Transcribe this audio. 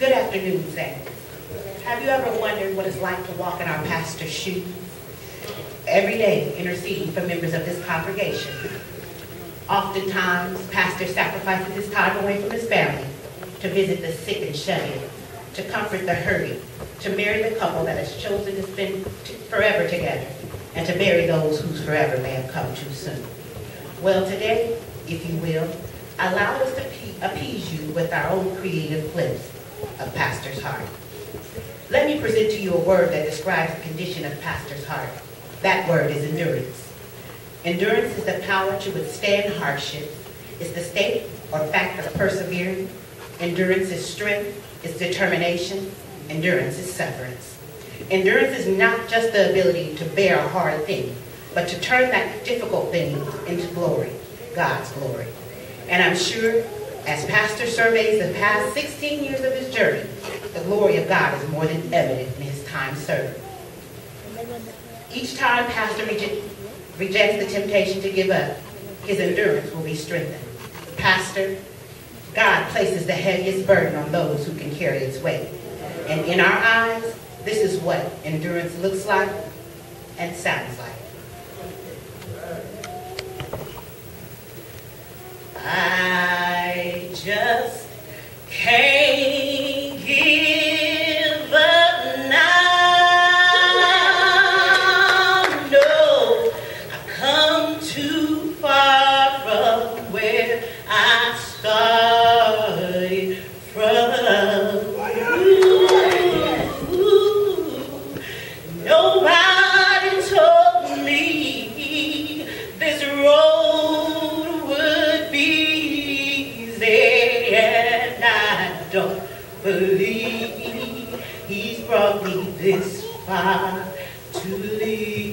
Good afternoon, Saints. Have you ever wondered what it's like to walk in our pastor's shoes? Every day interceding for members of this congregation. Oftentimes, pastor sacrifices his time away from his family to visit the sick and shut-in, to comfort the hurting, to marry the couple that has chosen to spend forever together, and to bury those whose forever may have come too soon. Well, today, if you will, allow us to appease you with our own creative glimpse of pastor's heart. Let me present to you a word that describes the condition of pastor's heart. That word is endurance. Endurance is the power to withstand hardship. It's the state or fact of persevering. Endurance is strength. It's determination. Endurance is sufferance. Endurance is not just the ability to bear a hard thing, but to turn that difficult thing into glory, God's glory. And I'm sure as Pastor surveys the past 16 years of the glory of God is more than evident in his time served. Each time Pastor rejects the temptation to give up, his endurance will be strengthened. Pastor, God places the heaviest burden on those who can carry its weight. And in our eyes, this is what endurance looks like and sounds like. I just can't Started from. Ooh, nobody told me this road would be easy, and I don't believe he's brought me this far to leave.